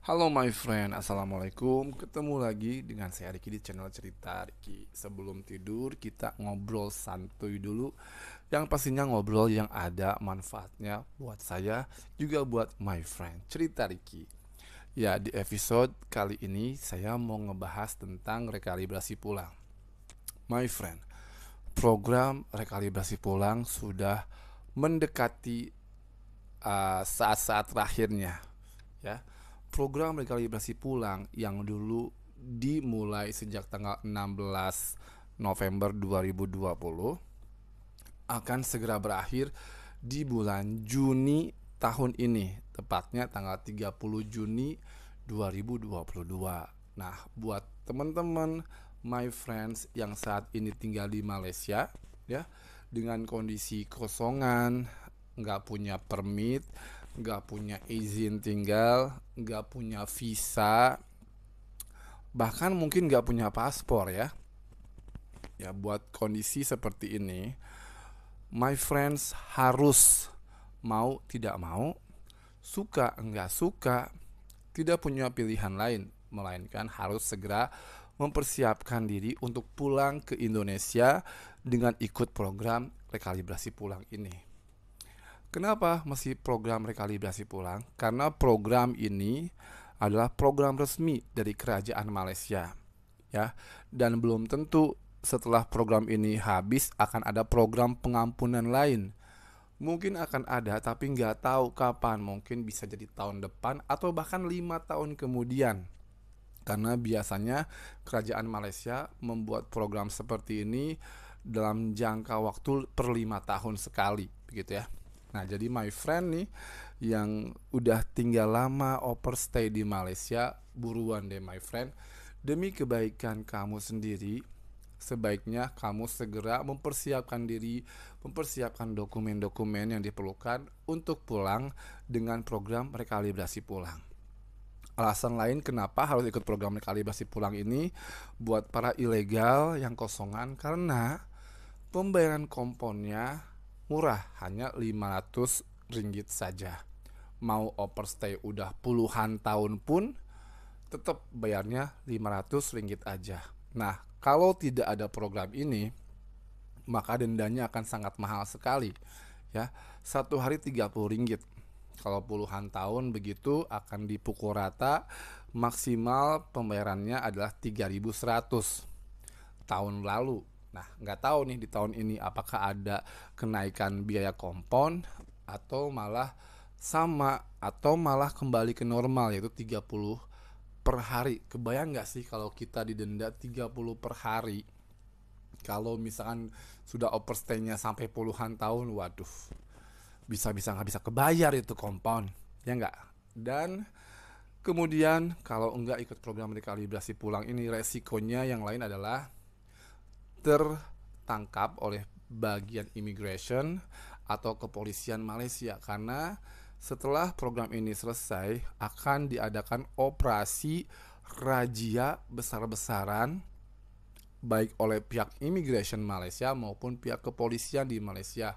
Halo my friend, Assalamualaikum. Ketemu lagi dengan saya Riki di channel Cerita Riki. Sebelum tidur kita ngobrol santuy dulu. Yang pastinya ngobrol yang ada manfaatnya buat saya Juga buat my friend. Cerita Riki. Ya di episode kali ini saya mau ngebahas tentang rekalibrasi pulang. My friend Program rekalibrasi pulang sudah mendekati uh, saat-saat uh, terakhirnya ya program rekalibrasi pulang yang dulu dimulai sejak tanggal 16 November 2020 akan segera berakhir di bulan Juni tahun ini, tepatnya tanggal 30 Juni 2022. Nah, buat teman-teman my friends yang saat ini tinggal di Malaysia ya dengan kondisi kosongan, nggak punya permit, nggak punya izin tinggal, nggak punya visa, bahkan mungkin nggak punya paspor ya. Ya buat kondisi seperti ini, my friends harus mau tidak mau, suka nggak suka, tidak punya pilihan lain, melainkan harus segera mempersiapkan diri untuk pulang ke Indonesia dengan ikut program rekalibrasi pulang ini. Kenapa masih program rekalibrasi pulang? Karena program ini adalah program resmi dari kerajaan Malaysia. Ya, dan belum tentu setelah program ini habis akan ada program pengampunan lain. Mungkin akan ada tapi nggak tahu kapan. Mungkin bisa jadi tahun depan atau bahkan lima tahun kemudian. Karena biasanya kerajaan Malaysia membuat program seperti ini dalam jangka waktu per lima tahun sekali, begitu ya. Nah, jadi my friend nih yang udah tinggal lama overstay di Malaysia, buruan deh my friend. Demi kebaikan kamu sendiri, sebaiknya kamu segera mempersiapkan diri, mempersiapkan dokumen-dokumen yang diperlukan untuk pulang dengan program rekalibrasi pulang. Alasan lain kenapa harus ikut program rekalibrasi pulang ini buat para ilegal yang kosongan karena pembayaran komponnya murah hanya 500 ringgit saja. Mau overstay udah puluhan tahun pun tetap bayarnya 500 ringgit aja. Nah kalau tidak ada program ini maka dendanya akan sangat mahal sekali ya. Satu hari 30 ringgit. Kalau puluhan tahun begitu akan dipukul rata maksimal pembayarannya adalah 3100 tahun lalu Nah, nggak tahu nih di tahun ini apakah ada kenaikan biaya kompon atau malah sama atau malah kembali ke normal yaitu 30 per hari. Kebayang nggak sih kalau kita didenda 30 per hari? Kalau misalkan sudah overstay-nya sampai puluhan tahun, waduh. Bisa-bisa nggak bisa kebayar itu kompon. Ya nggak? Dan kemudian kalau enggak ikut program rekalibrasi pulang ini resikonya yang lain adalah tertangkap oleh bagian immigration atau kepolisian Malaysia karena setelah program ini selesai akan diadakan operasi rajia besar-besaran baik oleh pihak immigration Malaysia maupun pihak kepolisian di Malaysia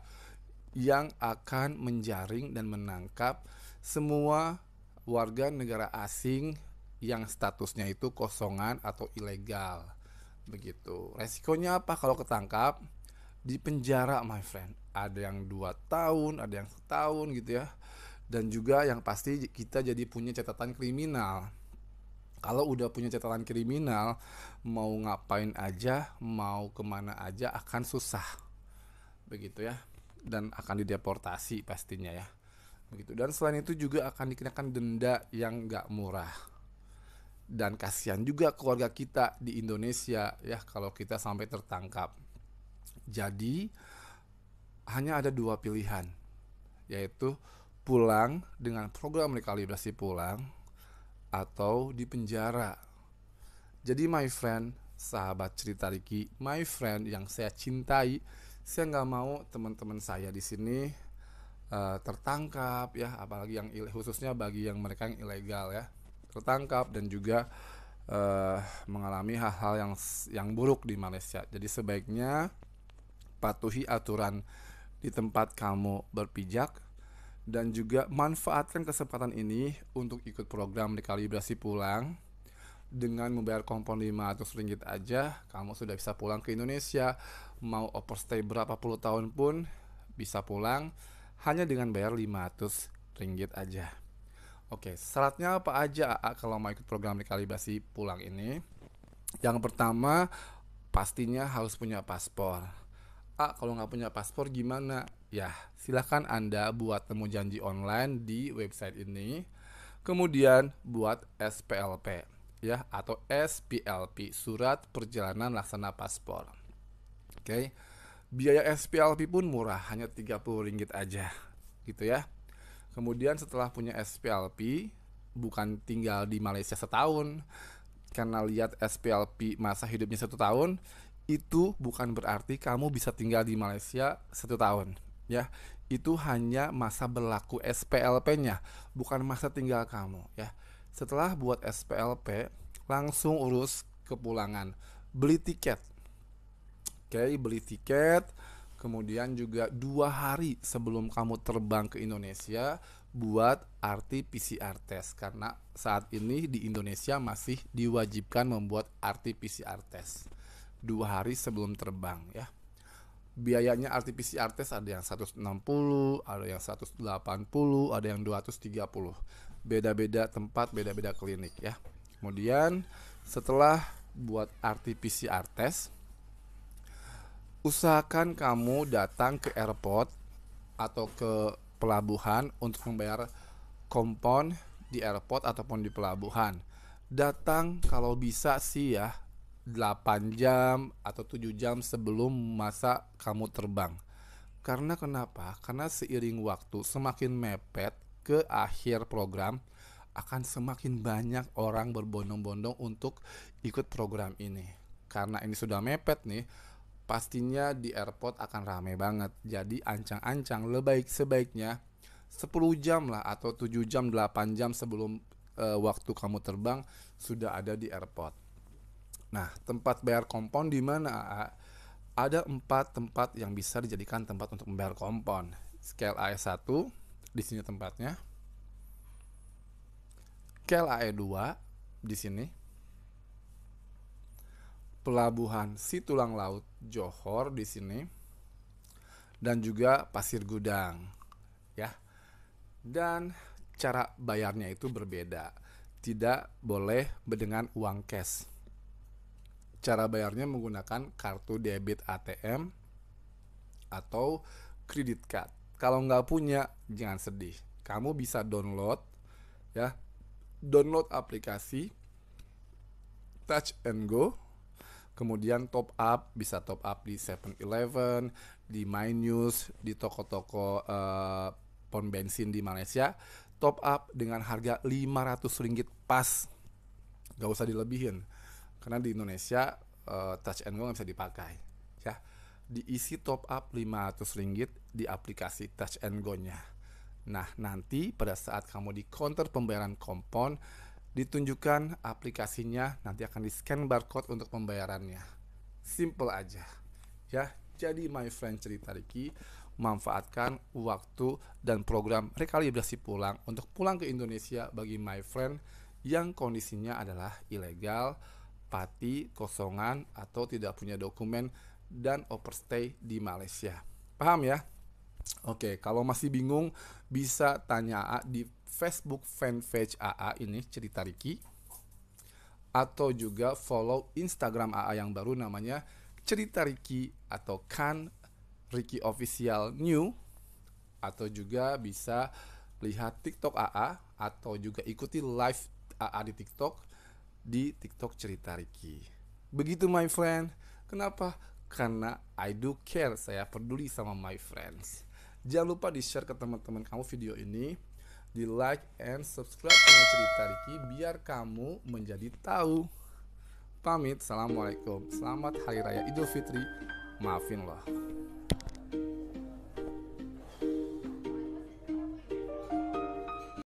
yang akan menjaring dan menangkap semua warga negara asing yang statusnya itu kosongan atau ilegal begitu. Resikonya apa kalau ketangkap? Di penjara my friend. Ada yang dua tahun ada yang setahun gitu ya. Dan juga yang pasti kita jadi punya catatan kriminal. Kalau udah punya catatan kriminal mau ngapain aja mau ke mana aja akan susah. Begitu ya. Dan akan dideportasi pastinya ya. Begitu. Dan selain itu juga akan dikenakan denda yang nggak murah dan kasihan juga keluarga kita di Indonesia ya kalau kita sampai tertangkap. Jadi hanya ada dua pilihan yaitu pulang dengan program rekalibrasi pulang atau di penjara. Jadi my friend, sahabat cerita Riki, my friend yang saya cintai, saya nggak mau teman-teman saya di sini uh, tertangkap ya, apalagi yang khususnya bagi yang mereka yang ilegal ya tertangkap dan juga uh, mengalami hal-hal yang yang buruk di Malaysia. Jadi sebaiknya patuhi aturan di tempat kamu berpijak dan juga manfaatkan kesempatan ini untuk ikut program rekalibrasi pulang. Dengan membayar kompon 500 ringgit aja kamu sudah bisa pulang ke Indonesia. Mau overstay berapa puluh tahun pun bisa pulang hanya dengan bayar 500 ringgit aja oke syaratnya apa aja AA kalau mau ikut program rekalibrasi pulang ini? Yang pertama pastinya harus punya paspor. A kalau nggak punya paspor gimana? Ya silahkan Anda buat temu janji online di website ini. Kemudian buat SPLP ya atau SPLP Surat Perjalanan Laksana Paspor. Oke Biaya SPLP pun murah hanya 30 ringgit aja gitu ya Kemudian setelah punya SPLP bukan tinggal di Malaysia setahun karena lihat SPLP masa hidupnya satu tahun itu bukan berarti kamu bisa tinggal di Malaysia satu tahun ya. Itu hanya masa berlaku SPLP-nya bukan masa tinggal kamu ya. Setelah buat SPLP langsung urus kepulangan. Beli tiket. Oke beli tiket kemudian juga dua hari sebelum kamu terbang ke Indonesia buat RT PCR test. Karena saat ini di Indonesia masih diwajibkan membuat RT PCR test. Dua hari sebelum terbang ya. Biayanya RT-PCR test ada yang 160 ada yang 180 ada yang 230 beda-beda tempat beda-beda klinik ya. Kemudian setelah buat RT-PCR test usahakan kamu datang ke airport atau ke pelabuhan untuk membayar kompon di airport ataupun di pelabuhan datang kalau bisa sih ya 8 jam atau 7 jam sebelum masa kamu terbang. Karena kenapa? Karena seiring waktu semakin mepet ke akhir program akan semakin banyak orang berbondong-bondong untuk ikut program ini. Karena ini sudah mepet nih, pastinya di airport akan ramai banget. Jadi ancang-ancang lebih sebaiknya 10 jam lah atau 7 jam 8 jam sebelum uh, waktu kamu terbang sudah ada di airport. Nah, tempat bayar kompon di mana? Ada empat tempat yang bisa dijadikan tempat untuk membayar kompon. Scale AE1 di sini tempatnya. Scale AE2 di sini. Pelabuhan Situlang Laut Johor di sini. Dan juga Pasir Gudang. Ya. Dan cara bayarnya itu berbeda. Tidak boleh dengan uang cash Cara bayarnya menggunakan kartu debit ATM atau kredit card. Kalau nggak punya, jangan sedih. Kamu bisa download ya, download aplikasi Touch and Go. Kemudian top up, bisa top up di 7-Eleven, di My News, di toko-toko uh, pom bensin di Malaysia. Top up dengan harga 500 ringgit pas. Gak usah dilebihin karena di Indonesia uh, touch and go nggak bisa dipakai ya diisi top up 500 ringgit di aplikasi touch and go nya nah nanti pada saat kamu di counter pembayaran kompon ditunjukkan aplikasinya nanti akan di scan barcode untuk pembayarannya simple aja ya jadi my friend cerita Riki manfaatkan waktu dan program rekalibrasi pulang untuk pulang ke Indonesia bagi my friend yang kondisinya adalah ilegal pati, kosongan, atau tidak punya dokumen dan overstay di Malaysia. Paham ya? Oke, kalau masih bingung bisa tanya di Facebook fanpage AA ini cerita Riki atau juga follow Instagram AA yang baru namanya cerita Riki atau kan Riki official new atau juga bisa lihat TikTok AA atau juga ikuti live AA di TikTok di TikTok cerita Ricky. Begitu my friend. Kenapa? Karena I do care, saya peduli sama my friends. Jangan lupa di-share ke teman-teman kamu video ini, di like and subscribe channel cerita Ricky biar kamu menjadi tahu. Pamit, assalamualaikum. Selamat hari raya Idul Fitri. Maafin loh.